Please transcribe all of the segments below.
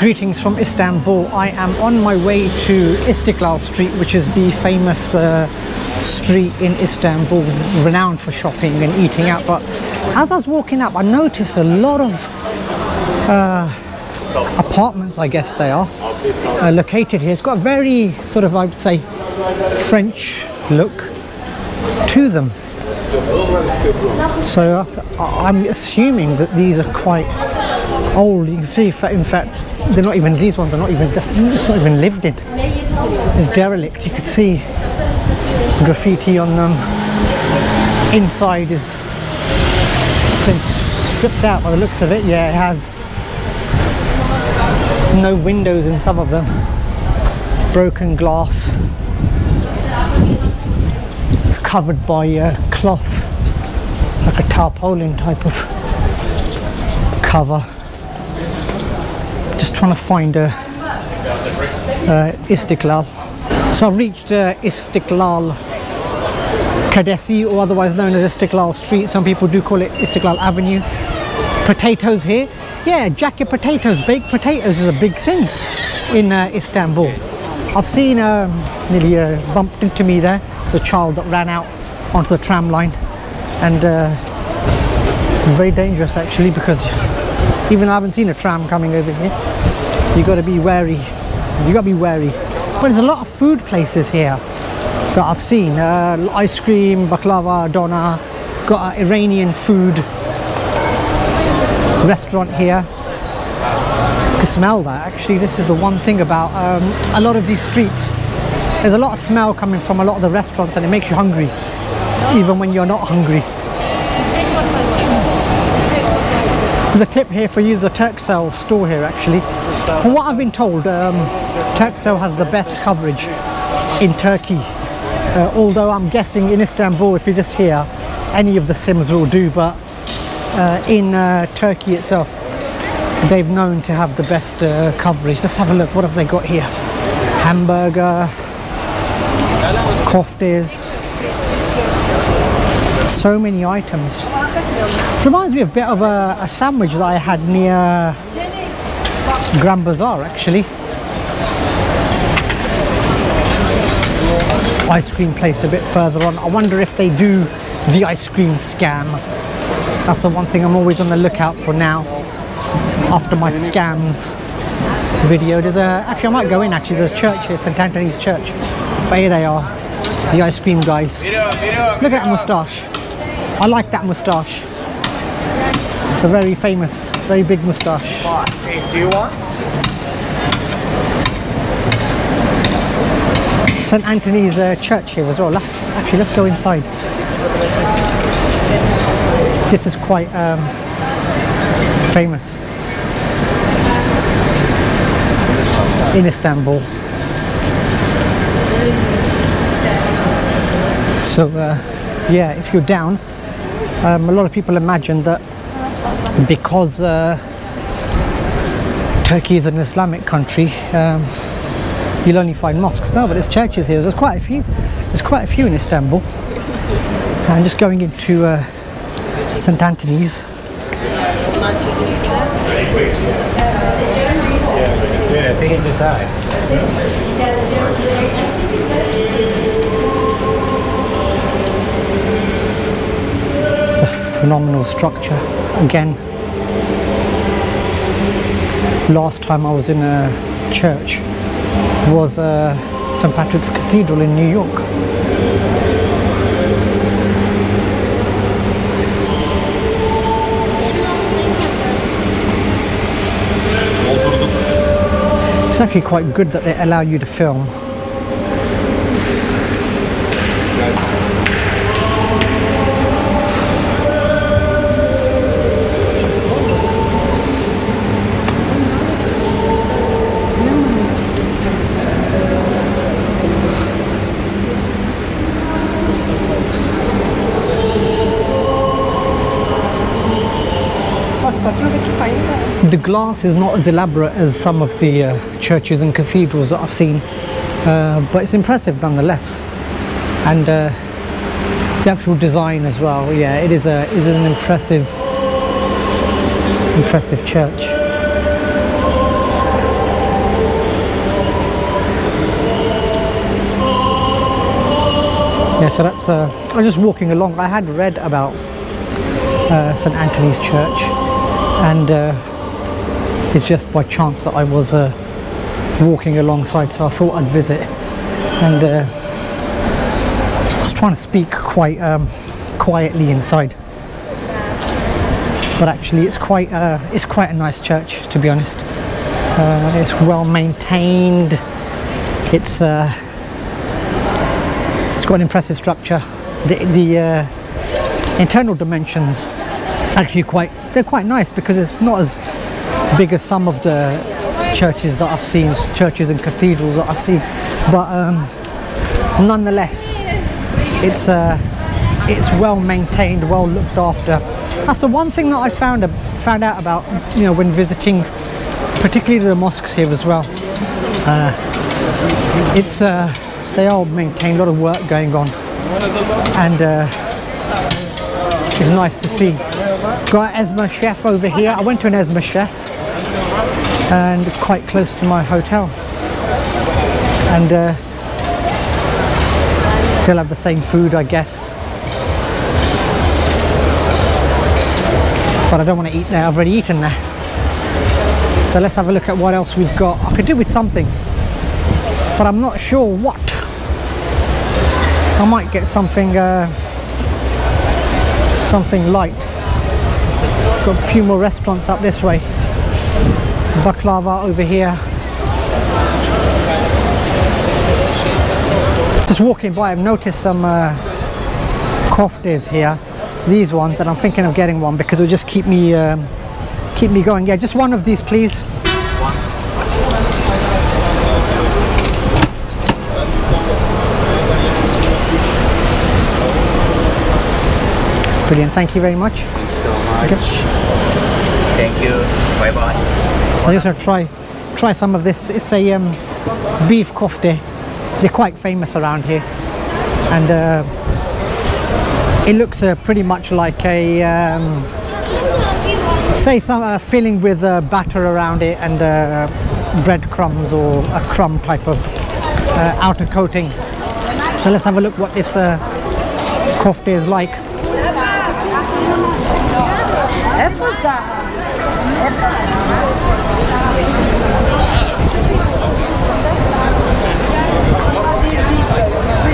Greetings from Istanbul. I am on my way to Istiklal Street, which is the famous uh, street in Istanbul, renowned for shopping and eating out. But as I was walking up, I noticed a lot of uh, apartments, I guess they are, uh, located here. It's got a very sort of, I would say, French look to them. So I- I'm assuming that these are quite old. You can see, in fact, they're not even, these ones are not even, that's- it's not even lived in. It's derelict. You could see graffiti on them. Inside is been stripped out by the looks of it. Yeah, it has no windows in some of them. Broken glass. It's covered by uh, cloth, like a tarpaulin type of cover. Just trying to find a uh, Istiklal. So I've reached uh, Istiklal Caddesi, or otherwise known as Istiklal Street. Some people do call it Istiklal Avenue. Potatoes here. Yeah, jacket potatoes, baked potatoes is a big thing in uh, Istanbul. I've seen um, nearly uh, bumped into me there, the child that ran out onto the tram line, and uh, it's very dangerous actually because even I haven't seen a tram coming over here. You got to be wary. You got to be wary. But there's a lot of food places here that I've seen. Uh, ice cream, baklava, doner. Got an Iranian food restaurant here. You can smell that. Actually, this is the one thing about um, a lot of these streets. There's a lot of smell coming from a lot of the restaurants, and it makes you hungry, even when you're not hungry. There's a tip here for you. There's a Turkcell store here, actually. From what I've been told, um, Turkcell has the best coverage in Turkey. Uh, although I'm guessing in Istanbul, if you're just here, any of the sims will do. But uh, in uh, Turkey itself, they've known to have the best uh, coverage. Let's have a look. What have they got here? Hamburger, koftes. So many items. It reminds me a bit of a, a sandwich that I had near Grand Bazaar actually. Ice cream place a bit further on. I wonder if they do the ice cream scam. That's the one thing I'm always on the lookout for now. After my scams video, there's a actually I might go in. Actually, there's a church here, St Anthony's Church. But here they are, the ice cream guys. Look at that moustache. I like that moustache. It's a very famous, very big moustache. Do you want? St Anthony's uh, Church here as well. Actually, let's go inside. This is quite um, famous in Istanbul. So, uh, yeah, if you're down, um, a lot of people imagine that because uh, Turkey is an Islamic country, um, you'll only find mosques. now, but there's churches here. There's quite a few. There's quite a few in Istanbul. And just going into uh, St Anthony's. It's a phenomenal structure. Again, last time I was in a church was uh, St Patrick's Cathedral in New York. It's actually quite good that they allow you to film. The glass is not as elaborate as some of the uh, churches and cathedrals that I've seen, uh, but it's impressive nonetheless. And uh, the actual design as well, yeah, it is, a, it is an impressive, impressive church. Yeah, so that's, uh, I'm just walking along. I had read about uh, St. Anthony's Church and uh, it's just by chance that I was uh, walking alongside, so I thought I'd visit. And uh, I was trying to speak quite um, quietly inside, but actually, it's quite uh, it's quite a nice church, to be honest. Uh, it's well maintained. It's uh, it's got an impressive structure. The, the internal dimensions actually quite they're quite nice because it's not as big as some of the churches that I've seen, churches and cathedrals that I've seen, but um, nonetheless, it's uh, it's well maintained, well looked after. That's the one thing that I found found out about you know when visiting, particularly the mosques here as well. Uh, it's uh, they are maintained, a lot of work going on, and uh, it's nice to see. Got Esma Chef over here. I went to an Esma Chef, and quite close to my hotel, and uh, they'll have the same food, I guess. But I don't want to eat there. I've already eaten there. So let's have a look at what else we've got. I could do with something, but I'm not sure what. I might get something uh, something light. Got a few more restaurants up this way. Baklava over here. Just walking by, I've noticed some uh, here. These ones, and I'm thinking of getting one because it'll just keep me um, keep me going. Yeah, just one of these, please. Brilliant, thank you very much. Much. Thank you. Bye bye. So I'm just gonna try try some of this. It's a um, beef kofte. They're quite famous around here, and uh, it looks uh, pretty much like a um, say some uh, filling with uh, batter around it and uh, breadcrumbs or a crumb type of uh, outer coating. So let's have a look what this uh, kofte is like.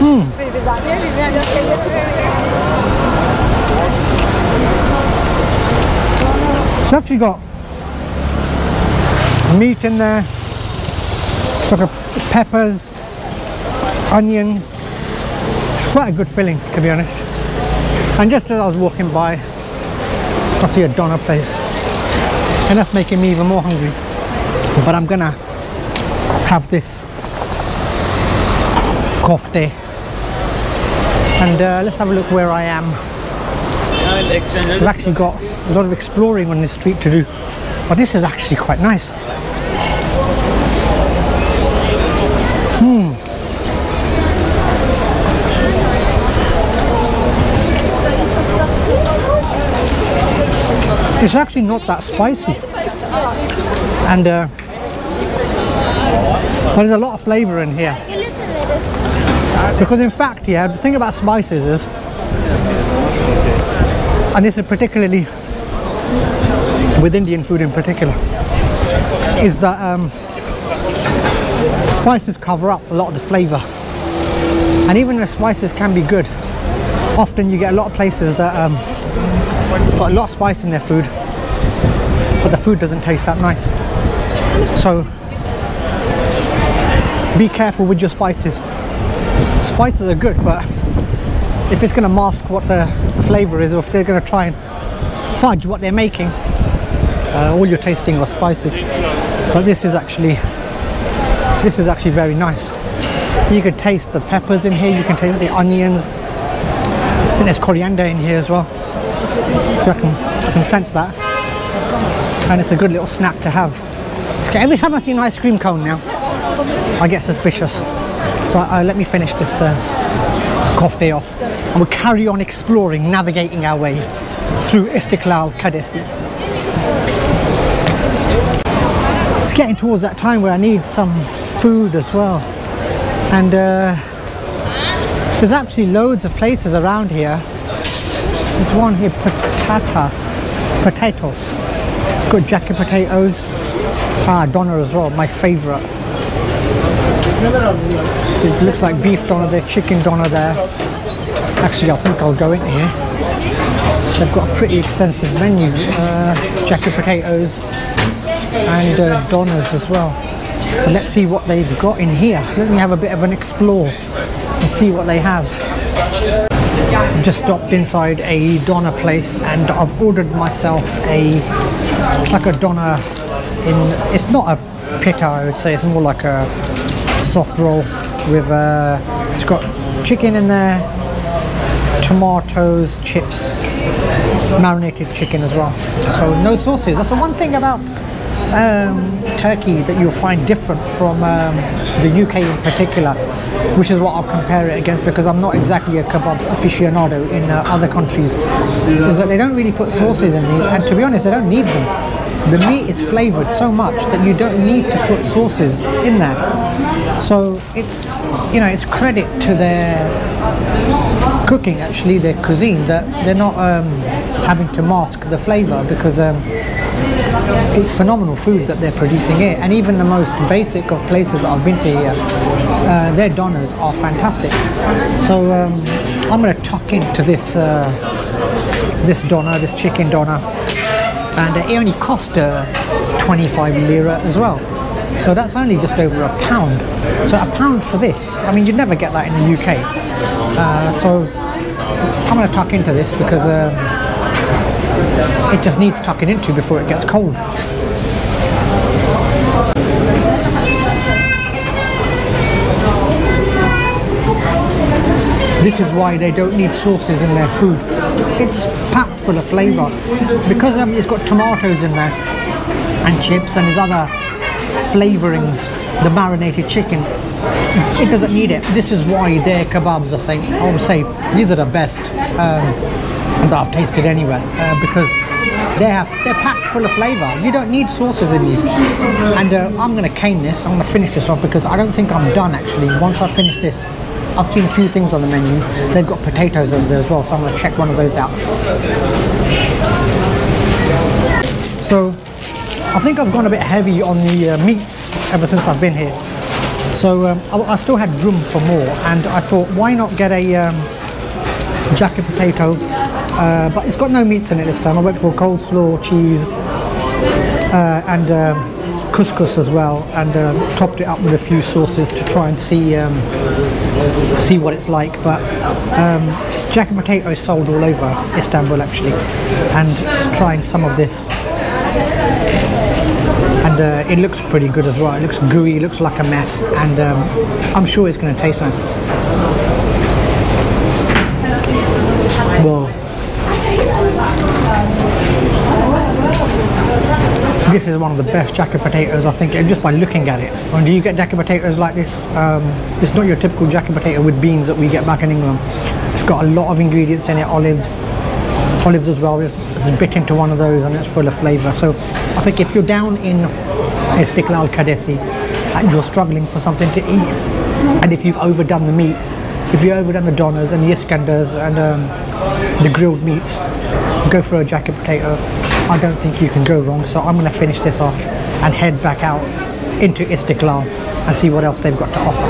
Hmm. It's actually got meat in there, it's like peppers, onions. It's quite a good filling, to be honest. And just as I was walking by, See a doner place, and that's making me even more hungry. But I'm gonna have this kofte, and uh, let's have a look where I am. I've actually got a lot of exploring on this street to do, but this is actually quite nice. It's actually not that spicy, and uh, but there's a lot of flavour in here. Because in fact, yeah, the thing about spices is and this is particularly with Indian food in particular, is that um, spices cover up a lot of the flavour. And even though spices can be good, often you get a lot of places that um, put a lot of spice in their food, but the food doesn't taste that nice. So be careful with your spices. Spices are good, but if it's going to mask what the flavour is or if they're going to try and fudge what they're making uh, all you're tasting are spices but this is actually this is actually very nice you can taste the peppers in here you can taste the onions I think there's coriander in here as well I can, I can sense that and it's a good little snack to have it's every time I see an ice cream cone now I get suspicious but uh, let me finish this uh, kofte off and we'll carry on exploring, navigating our way through Istiklal Caddesi. It's getting towards that time where I need some food as well. And uh, There's actually loads of places around here. There's one here, patatas, potatoes. It's got jacket potatoes. Ah, doner as well, my favourite. It looks like beef doner there, chicken doner there. Actually, I think I'll go in here. They've got a pretty extensive menu. Uh, jacket potatoes and uh, doners as well. So let's see what they've got in here. Let me have a bit of an explore and see what they have. Just stopped inside a doner place and I've ordered myself a like a doner in it's not a pita I would say it's more like a soft roll with uh, it's got chicken in there tomatoes chips marinated chicken as well. So no sauces. That's the one thing about um, Turkey that you'll find different from um, the UK in particular, which is what I'll compare it against because I'm not exactly a kebab aficionado in uh, other countries, is that they don't really put sauces in these, and to be honest, they don't need them. The meat is flavoured so much that you don't need to put sauces in there. So it's you know it's credit to their cooking actually their cuisine that they're not um, having to mask the flavour because um, it's phenomenal food that they're producing here and even the most basic of places that I've been to here uh, their doners are fantastic. So um, I'm going to tuck into this uh, this doner this chicken doner and it only cost uh, 25 lira as well. So that's only just over a pound. So a pound for this I mean you'd never get that in the UK uh, so I'm going to tuck into this because um, it just needs tucking into before it gets cold. This is why they don't need sauces in their food. It's packed full of flavour. Because um, it's got tomatoes in there and chips and there's other flavourings, the marinated chicken, it doesn't need it. This is why their kebabs are saying, I would say, these are the best um, that I've tasted anywhere uh, because they have they're packed full of flavour. You don't need sauces in these. And uh, I'm going to cane this. I'm going to finish this off because I don't think I'm done actually. Once I finish this, I've seen a few things on the menu. They've got potatoes over there as well, so I'm going to check one of those out. So I think I've gone a bit heavy on the uh, meats ever since I've been here. So um, I, I, still had room for more, and I thought, why not get a um, jacket potato? Uh, but it's got no meats in it this time. I went for coleslaw, cheese, uh, and um, couscous as well, and um, topped it up with a few sauces to try and see um, see what it's like. But um, jacket potato is sold all over Istanbul actually, and trying some of this and uh, it looks pretty good as well. It looks gooey, looks like a mess, and um, I'm sure it's going to taste nice. Well, this is one of the best jacket potatoes I think just by looking at it. When do you get jacket potatoes like this? Um, it's not your typical jacket potato with beans that we get back in England. It's got a lot of ingredients in it, olives, olives as well. It's bit into one of those and it's full of flavour. So I think if you're down in Istiklal Caddesi and you're struggling for something to eat, and if you've overdone the meat, if you've overdone the doners and the iskenders and um, the grilled meats, go for a jacket potato. I don't think you can go wrong. So I'm going to finish this off and head back out into Istiklal and see what else they've got to offer.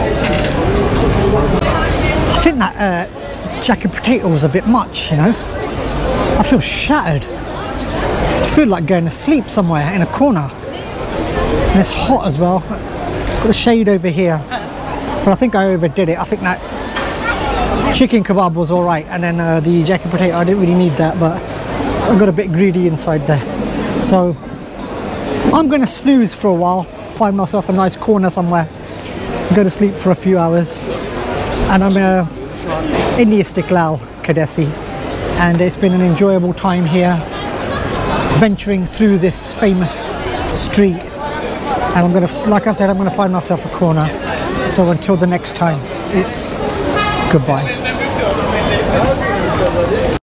I think that uh, jacket potato was a bit much, you know. I feel shattered. I feel like going to sleep somewhere in a corner. And it's hot as well. Got the shade over here. But I think I overdid it. I think that chicken kebab was alright. And then uh, the jacket potato, I didn't really need that. But I got a bit greedy inside there. So I'm going to snooze for a while. Find myself a nice corner somewhere. Go to sleep for a few hours. And I'm uh, in the Istiklal Caddesi and it's been an enjoyable time here venturing through this famous street and I'm gonna like I said I'm gonna find myself a corner so until the next time it's goodbye